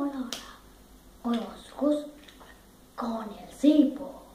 hola, hola. Hoy vamos con el Zipo.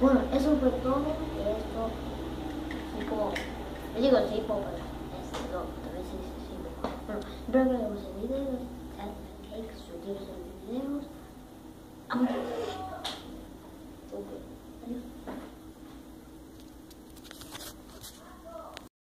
Bueno, eso fue todo. Esto, tipo, yo digo tipo, pero es no, tal vez sí, sí, sí. Bueno, espero que les guste el video, denle like, suscribirse a los videos. ¡Vamos! Ok.